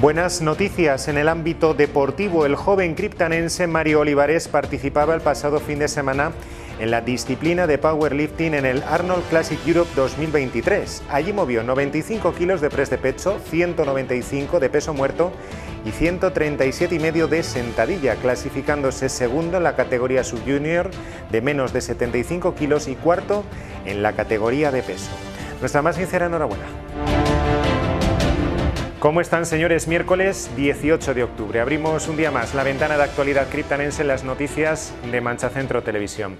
Buenas noticias en el ámbito deportivo. El joven criptanense Mario Olivares participaba el pasado fin de semana en la disciplina de powerlifting en el Arnold Classic Europe 2023. Allí movió 95 kilos de press de pecho, 195 de peso muerto y 137 y medio de sentadilla, clasificándose segundo en la categoría subjunior de menos de 75 kilos y cuarto en la categoría de peso. Nuestra más sincera enhorabuena. ¿Cómo están, señores? Miércoles 18 de octubre. Abrimos un día más la ventana de actualidad criptanense en las noticias de Mancha Centro Televisión.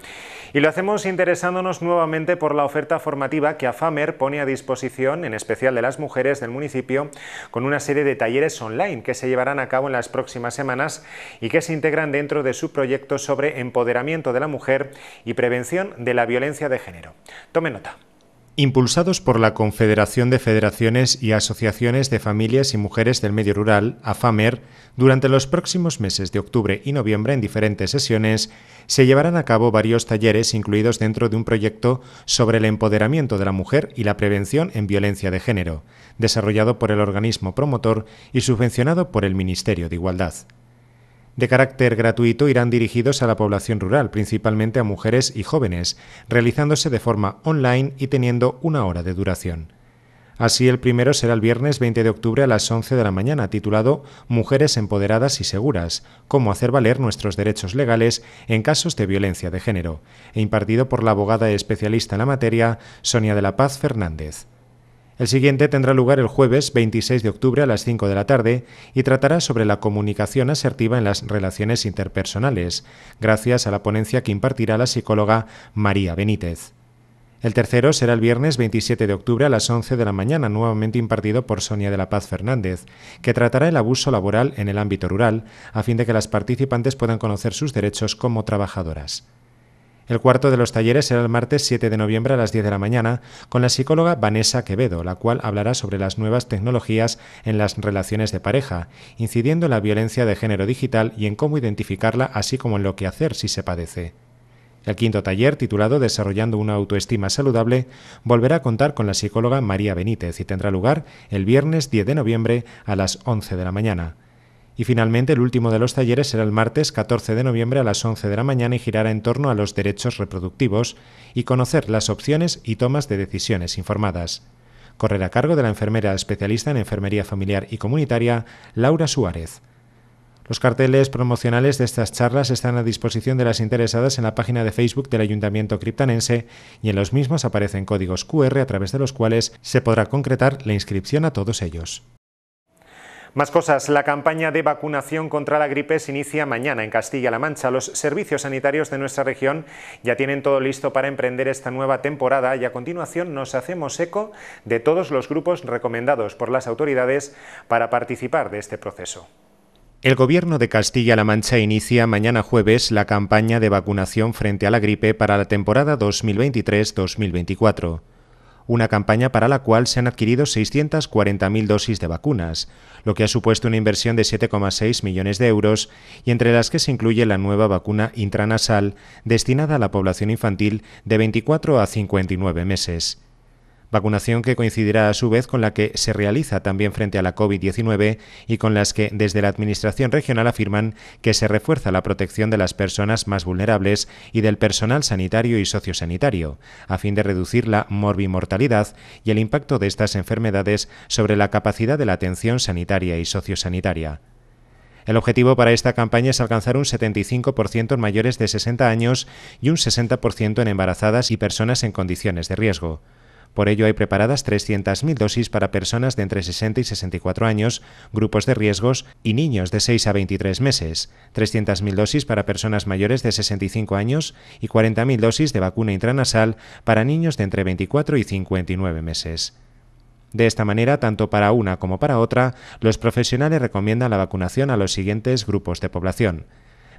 Y lo hacemos interesándonos nuevamente por la oferta formativa que AFAMER pone a disposición, en especial de las mujeres del municipio, con una serie de talleres online que se llevarán a cabo en las próximas semanas y que se integran dentro de su proyecto sobre empoderamiento de la mujer y prevención de la violencia de género. Tome nota. Impulsados por la Confederación de Federaciones y Asociaciones de Familias y Mujeres del Medio Rural, AFAMER, durante los próximos meses de octubre y noviembre en diferentes sesiones, se llevarán a cabo varios talleres incluidos dentro de un proyecto sobre el empoderamiento de la mujer y la prevención en violencia de género, desarrollado por el organismo promotor y subvencionado por el Ministerio de Igualdad de carácter gratuito irán dirigidos a la población rural, principalmente a mujeres y jóvenes, realizándose de forma online y teniendo una hora de duración. Así, el primero será el viernes 20 de octubre a las 11 de la mañana, titulado Mujeres empoderadas y seguras, cómo hacer valer nuestros derechos legales en casos de violencia de género, e impartido por la abogada especialista en la materia, Sonia de la Paz Fernández. El siguiente tendrá lugar el jueves 26 de octubre a las 5 de la tarde y tratará sobre la comunicación asertiva en las relaciones interpersonales, gracias a la ponencia que impartirá la psicóloga María Benítez. El tercero será el viernes 27 de octubre a las 11 de la mañana, nuevamente impartido por Sonia de la Paz Fernández, que tratará el abuso laboral en el ámbito rural, a fin de que las participantes puedan conocer sus derechos como trabajadoras. El cuarto de los talleres será el martes 7 de noviembre a las 10 de la mañana con la psicóloga Vanessa Quevedo, la cual hablará sobre las nuevas tecnologías en las relaciones de pareja, incidiendo en la violencia de género digital y en cómo identificarla, así como en lo que hacer si se padece. El quinto taller, titulado Desarrollando una autoestima saludable, volverá a contar con la psicóloga María Benítez y tendrá lugar el viernes 10 de noviembre a las 11 de la mañana. Y finalmente, el último de los talleres será el martes 14 de noviembre a las 11 de la mañana y girará en torno a los derechos reproductivos y conocer las opciones y tomas de decisiones informadas. Correrá a cargo de la enfermera especialista en enfermería familiar y comunitaria, Laura Suárez. Los carteles promocionales de estas charlas están a disposición de las interesadas en la página de Facebook del Ayuntamiento Criptanense y en los mismos aparecen códigos QR a través de los cuales se podrá concretar la inscripción a todos ellos. Más cosas. La campaña de vacunación contra la gripe se inicia mañana en Castilla-La Mancha. Los servicios sanitarios de nuestra región ya tienen todo listo para emprender esta nueva temporada y a continuación nos hacemos eco de todos los grupos recomendados por las autoridades para participar de este proceso. El Gobierno de Castilla-La Mancha inicia mañana jueves la campaña de vacunación frente a la gripe para la temporada 2023-2024 una campaña para la cual se han adquirido 640.000 dosis de vacunas, lo que ha supuesto una inversión de 7,6 millones de euros y entre las que se incluye la nueva vacuna intranasal destinada a la población infantil de 24 a 59 meses vacunación que coincidirá a su vez con la que se realiza también frente a la COVID-19 y con las que desde la Administración regional afirman que se refuerza la protección de las personas más vulnerables y del personal sanitario y sociosanitario, a fin de reducir la morbimortalidad y el impacto de estas enfermedades sobre la capacidad de la atención sanitaria y sociosanitaria. El objetivo para esta campaña es alcanzar un 75% en mayores de 60 años y un 60% en embarazadas y personas en condiciones de riesgo. Por ello hay preparadas 300.000 dosis para personas de entre 60 y 64 años, grupos de riesgos y niños de 6 a 23 meses, 300.000 dosis para personas mayores de 65 años y 40.000 dosis de vacuna intranasal para niños de entre 24 y 59 meses. De esta manera, tanto para una como para otra, los profesionales recomiendan la vacunación a los siguientes grupos de población.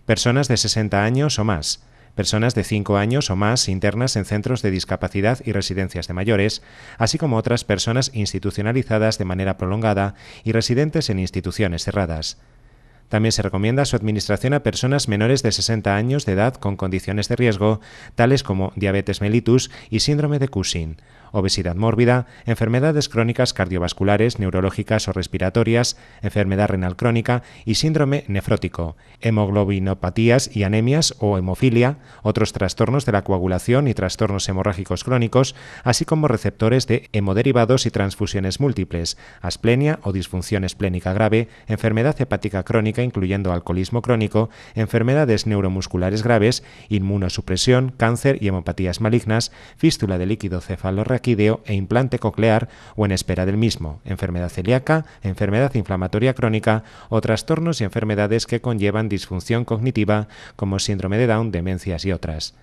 Personas de 60 años o más, personas de 5 años o más internas en centros de discapacidad y residencias de mayores, así como otras personas institucionalizadas de manera prolongada y residentes en instituciones cerradas. También se recomienda su administración a personas menores de 60 años de edad con condiciones de riesgo, tales como diabetes mellitus y síndrome de Cushing, obesidad mórbida, enfermedades crónicas cardiovasculares, neurológicas o respiratorias, enfermedad renal crónica y síndrome nefrótico, hemoglobinopatías y anemias o hemofilia, otros trastornos de la coagulación y trastornos hemorrágicos crónicos, así como receptores de hemoderivados y transfusiones múltiples, asplenia o disfunción esplénica grave, enfermedad hepática crónica incluyendo alcoholismo crónico, enfermedades neuromusculares graves, inmunosupresión, cáncer y hemopatías malignas, fístula de líquido e implante coclear o en espera del mismo, enfermedad celíaca, enfermedad inflamatoria crónica o trastornos y enfermedades que conllevan disfunción cognitiva como síndrome de Down, demencias y otras.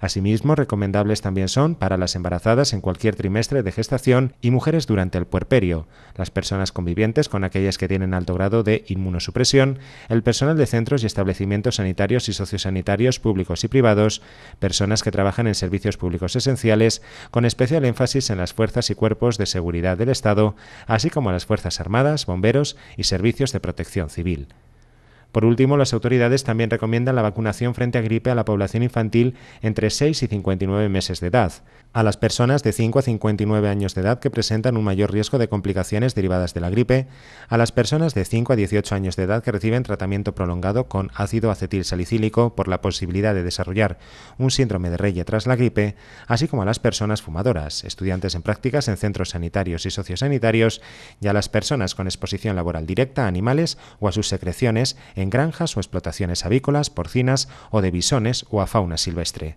Asimismo, recomendables también son para las embarazadas en cualquier trimestre de gestación y mujeres durante el puerperio, las personas convivientes con aquellas que tienen alto grado de inmunosupresión, el personal de centros y establecimientos sanitarios y sociosanitarios públicos y privados, personas que trabajan en servicios públicos esenciales, con especial énfasis en las fuerzas y cuerpos de seguridad del Estado, así como las Fuerzas Armadas, bomberos y servicios de protección civil. Por último, las autoridades también recomiendan la vacunación frente a gripe a la población infantil entre 6 y 59 meses de edad, a las personas de 5 a 59 años de edad que presentan un mayor riesgo de complicaciones derivadas de la gripe, a las personas de 5 a 18 años de edad que reciben tratamiento prolongado con ácido acetil salicílico por la posibilidad de desarrollar un síndrome de Reye tras la gripe, así como a las personas fumadoras, estudiantes en prácticas en centros sanitarios y sociosanitarios y a las personas con exposición laboral directa a animales o a sus secreciones en granjas o explotaciones avícolas, porcinas o de bisones o a fauna silvestre.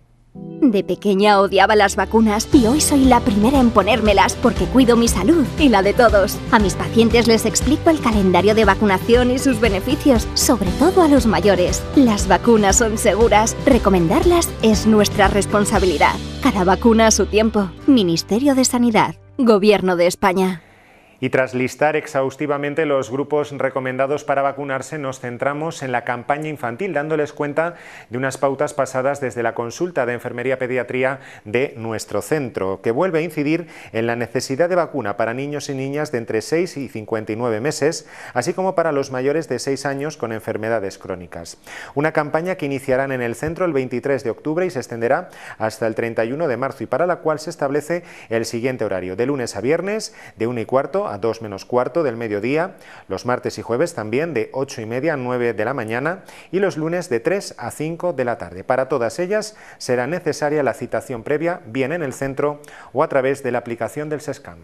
De pequeña odiaba las vacunas y hoy soy la primera en ponérmelas porque cuido mi salud y la de todos. A mis pacientes les explico el calendario de vacunación y sus beneficios, sobre todo a los mayores. Las vacunas son seguras, recomendarlas es nuestra responsabilidad. Cada vacuna a su tiempo. Ministerio de Sanidad. Gobierno de España. Y tras listar exhaustivamente los grupos recomendados para vacunarse, nos centramos en la campaña infantil, dándoles cuenta de unas pautas pasadas desde la consulta de enfermería pediatría de nuestro centro, que vuelve a incidir en la necesidad de vacuna para niños y niñas de entre 6 y 59 meses, así como para los mayores de 6 años con enfermedades crónicas. Una campaña que iniciarán en el centro el 23 de octubre y se extenderá hasta el 31 de marzo y para la cual se establece el siguiente horario, de lunes a viernes, de 1 y cuarto a 2 menos cuarto del mediodía, los martes y jueves también de 8 y media a 9 de la mañana y los lunes de 3 a 5 de la tarde. Para todas ellas será necesaria la citación previa, bien en el centro o a través de la aplicación del SESCAM.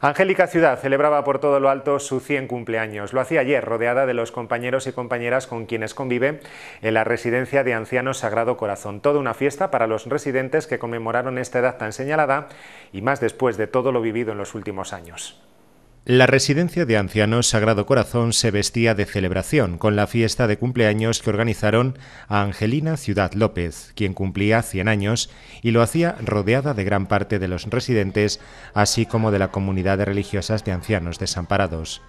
Angélica Ciudad celebraba por todo lo alto su 100 cumpleaños. Lo hacía ayer, rodeada de los compañeros y compañeras con quienes convive en la residencia de ancianos Sagrado Corazón. Toda una fiesta para los residentes que conmemoraron esta edad tan señalada y más después de todo lo vivido en los últimos años. La residencia de ancianos Sagrado Corazón se vestía de celebración con la fiesta de cumpleaños que organizaron a Angelina Ciudad López, quien cumplía 100 años y lo hacía rodeada de gran parte de los residentes, así como de la comunidad de religiosas de ancianos desamparados.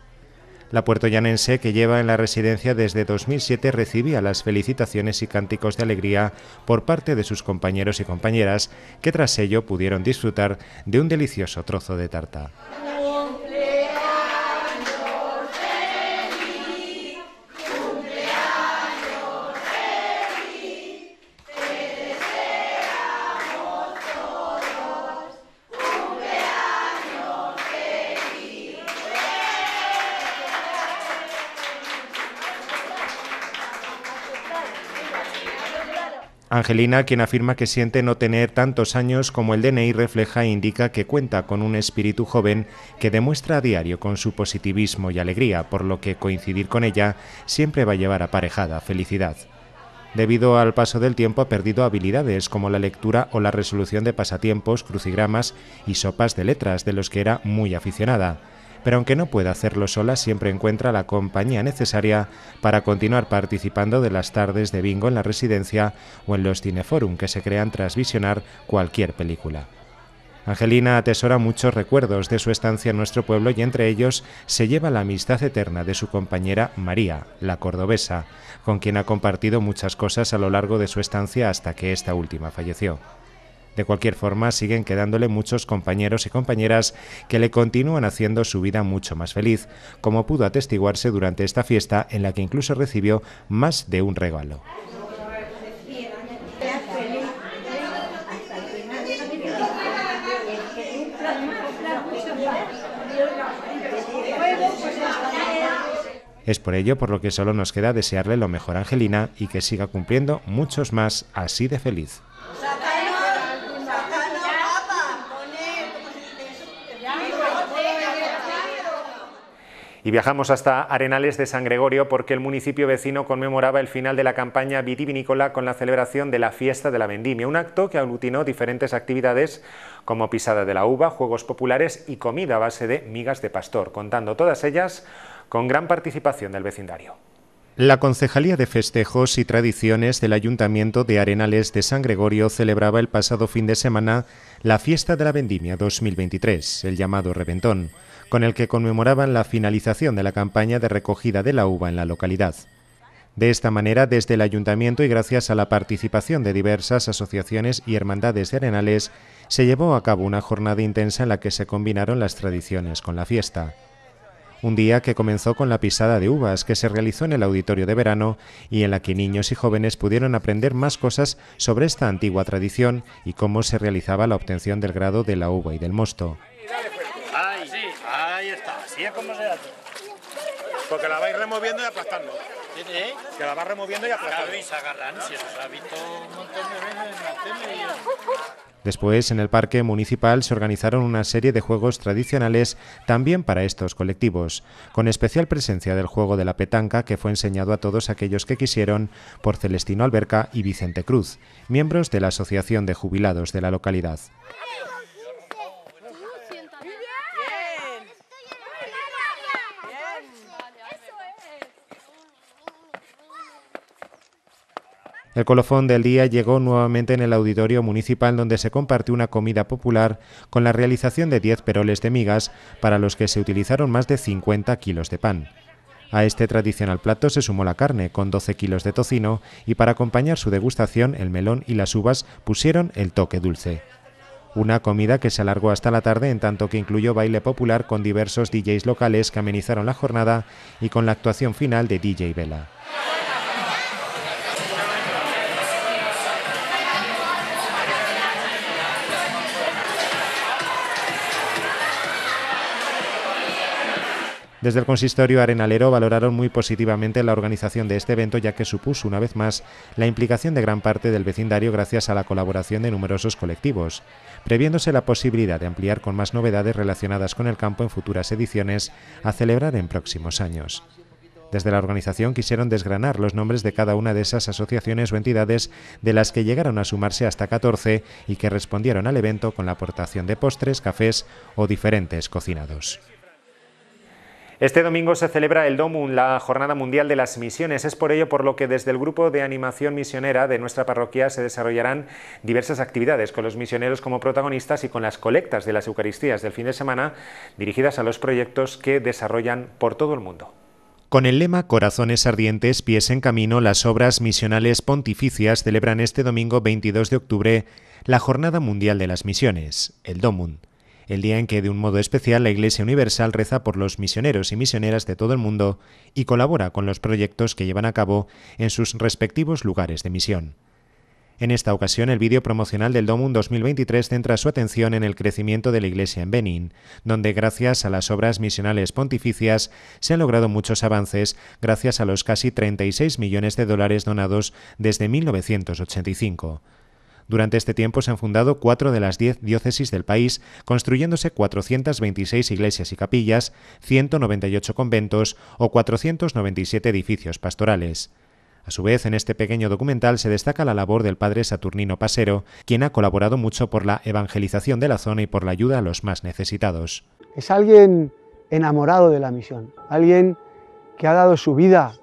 La puertoyanense, que lleva en la residencia desde 2007, recibía las felicitaciones y cánticos de alegría por parte de sus compañeros y compañeras, que tras ello pudieron disfrutar de un delicioso trozo de tarta. Angelina, quien afirma que siente no tener tantos años como el DNI refleja e indica que cuenta con un espíritu joven que demuestra a diario con su positivismo y alegría, por lo que coincidir con ella siempre va a llevar aparejada felicidad. Debido al paso del tiempo ha perdido habilidades como la lectura o la resolución de pasatiempos, crucigramas y sopas de letras de los que era muy aficionada pero aunque no pueda hacerlo sola, siempre encuentra la compañía necesaria para continuar participando de las tardes de bingo en la residencia o en los cineforum que se crean tras visionar cualquier película. Angelina atesora muchos recuerdos de su estancia en nuestro pueblo y entre ellos se lleva la amistad eterna de su compañera María, la cordobesa, con quien ha compartido muchas cosas a lo largo de su estancia hasta que esta última falleció. De cualquier forma, siguen quedándole muchos compañeros y compañeras que le continúan haciendo su vida mucho más feliz, como pudo atestiguarse durante esta fiesta en la que incluso recibió más de un regalo. Es por ello por lo que solo nos queda desearle lo mejor a Angelina y que siga cumpliendo muchos más así de feliz. Y viajamos hasta Arenales de San Gregorio porque el municipio vecino conmemoraba el final de la campaña vitivinícola con la celebración de la fiesta de la vendimia, un acto que aglutinó diferentes actividades como pisada de la uva, juegos populares y comida a base de migas de pastor, contando todas ellas con gran participación del vecindario. La Concejalía de Festejos y Tradiciones del Ayuntamiento de Arenales de San Gregorio celebraba el pasado fin de semana la Fiesta de la Vendimia 2023, el llamado Reventón, con el que conmemoraban la finalización de la campaña de recogida de la uva en la localidad. De esta manera, desde el Ayuntamiento y gracias a la participación de diversas asociaciones y hermandades de Arenales, se llevó a cabo una jornada intensa en la que se combinaron las tradiciones con la fiesta un día que comenzó con la pisada de uvas que se realizó en el auditorio de verano y en la que niños y jóvenes pudieron aprender más cosas sobre esta antigua tradición y cómo se realizaba la obtención del grado de la uva y del mosto. Ahí, está, así es como se hace. Porque la vais removiendo y aplastando. ¿Eh? Que la vas removiendo y aplastando. Claro, y se agarran, si eso se ha visto un montón de veces en la tele. Después, en el parque municipal se organizaron una serie de juegos tradicionales también para estos colectivos, con especial presencia del juego de la petanca que fue enseñado a todos aquellos que quisieron por Celestino Alberca y Vicente Cruz, miembros de la Asociación de Jubilados de la localidad. El colofón del día llegó nuevamente en el auditorio municipal donde se compartió una comida popular con la realización de 10 peroles de migas para los que se utilizaron más de 50 kilos de pan. A este tradicional plato se sumó la carne, con 12 kilos de tocino, y para acompañar su degustación el melón y las uvas pusieron el toque dulce. Una comida que se alargó hasta la tarde en tanto que incluyó baile popular con diversos DJs locales que amenizaron la jornada y con la actuación final de DJ Vela. Desde el consistorio arenalero valoraron muy positivamente la organización de este evento ya que supuso una vez más la implicación de gran parte del vecindario gracias a la colaboración de numerosos colectivos, previéndose la posibilidad de ampliar con más novedades relacionadas con el campo en futuras ediciones a celebrar en próximos años. Desde la organización quisieron desgranar los nombres de cada una de esas asociaciones o entidades de las que llegaron a sumarse hasta 14 y que respondieron al evento con la aportación de postres, cafés o diferentes cocinados. Este domingo se celebra el DOMUN, la Jornada Mundial de las Misiones. Es por ello por lo que desde el Grupo de Animación Misionera de nuestra parroquia se desarrollarán diversas actividades con los misioneros como protagonistas y con las colectas de las Eucaristías del fin de semana dirigidas a los proyectos que desarrollan por todo el mundo. Con el lema Corazones ardientes, pies en camino, las obras misionales pontificias celebran este domingo 22 de octubre la Jornada Mundial de las Misiones, el DOMUN el día en que de un modo especial la Iglesia Universal reza por los misioneros y misioneras de todo el mundo y colabora con los proyectos que llevan a cabo en sus respectivos lugares de misión. En esta ocasión, el vídeo promocional del DOMUN 2023 centra su atención en el crecimiento de la Iglesia en Benín, donde gracias a las obras misionales pontificias se han logrado muchos avances gracias a los casi 36 millones de dólares donados desde 1985. Durante este tiempo se han fundado cuatro de las diez diócesis del país, construyéndose 426 iglesias y capillas, 198 conventos o 497 edificios pastorales. A su vez, en este pequeño documental se destaca la labor del padre Saturnino Pasero, quien ha colaborado mucho por la evangelización de la zona y por la ayuda a los más necesitados. Es alguien enamorado de la misión, alguien que ha dado su vida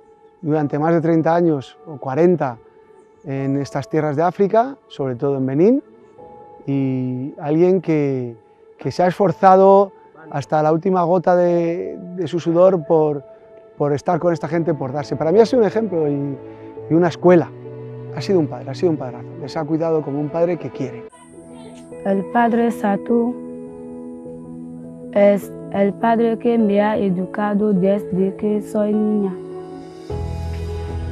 durante más de 30 años o 40 en estas tierras de África, sobre todo en Benín, y alguien que, se ha esforzado hasta la última gota de, su sudor por, por, estar con esta gente, por darse. Para mí ha sido un ejemplo y, y una escuela. Ha sido un padre, ha sido un padrazo. Les ha cuidado como un padre que quiere. El Padre Satu es el Padre que me ha educado desde que soy niña.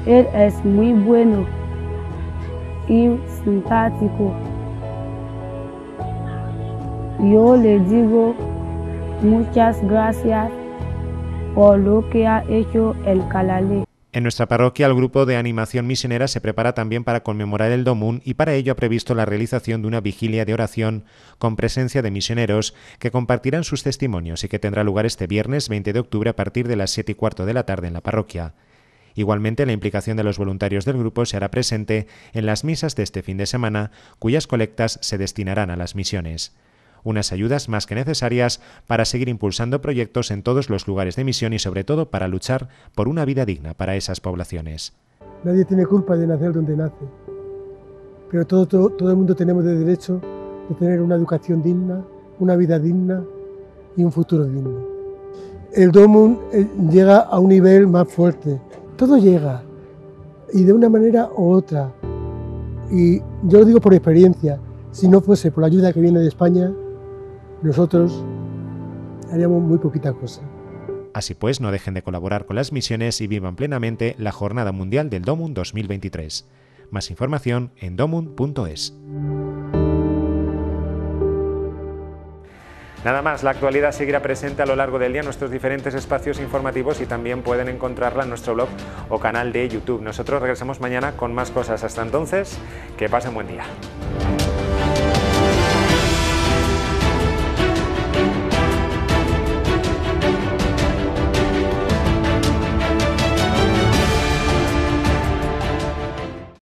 Él es muy bueno y simpático. Yo le digo muchas gracias por lo que ha hecho el Calalé. En nuestra parroquia, el grupo de animación misionera se prepara también para conmemorar el Domún y para ello ha previsto la realización de una vigilia de oración con presencia de misioneros que compartirán sus testimonios y que tendrá lugar este viernes 20 de octubre a partir de las 7 y cuarto de la tarde en la parroquia. Igualmente, la implicación de los voluntarios del grupo se hará presente en las misas de este fin de semana, cuyas colectas se destinarán a las misiones unas ayudas más que necesarias para seguir impulsando proyectos en todos los lugares de misión y sobre todo para luchar por una vida digna para esas poblaciones. Nadie tiene culpa de nacer donde nace, pero todo, todo, el mundo tenemos el derecho de tener una educación digna, una vida digna y un futuro digno. El DOMUN eh, llega a un nivel más fuerte, todo llega, y de una manera u otra. Y yo lo digo por experiencia, si no fuese por la ayuda que viene de España, nosotros haríamos muy poquita cosa. Así pues, no dejen de colaborar con las misiones y vivan plenamente la Jornada Mundial del DOMUN 2023. Más información en domun.es. Nada más, la actualidad seguirá presente a lo largo del día en nuestros diferentes espacios informativos y también pueden encontrarla en nuestro blog o canal de YouTube. Nosotros regresamos mañana con más cosas. Hasta entonces, que pasen buen día.